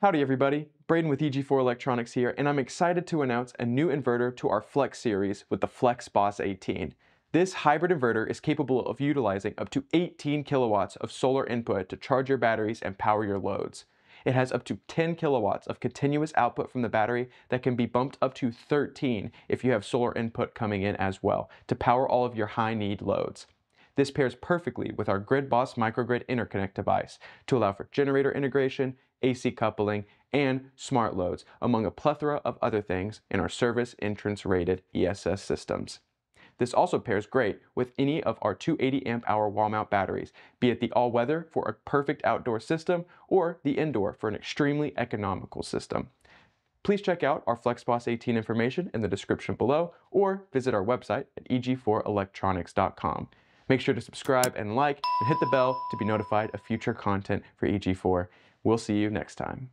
Howdy everybody, Braden with EG4 Electronics here, and I'm excited to announce a new inverter to our Flex series with the FlexBoss 18. This hybrid inverter is capable of utilizing up to 18 kilowatts of solar input to charge your batteries and power your loads. It has up to 10 kilowatts of continuous output from the battery that can be bumped up to 13 if you have solar input coming in as well to power all of your high need loads. This pairs perfectly with our GridBoss microgrid interconnect device to allow for generator integration, AC coupling, and smart loads, among a plethora of other things in our service entrance rated ESS systems. This also pairs great with any of our 280 amp hour wall mount batteries, be it the all weather for a perfect outdoor system or the indoor for an extremely economical system. Please check out our FlexBoss 18 information in the description below or visit our website at eg4electronics.com. Make sure to subscribe and like and hit the bell to be notified of future content for EG4. We'll see you next time.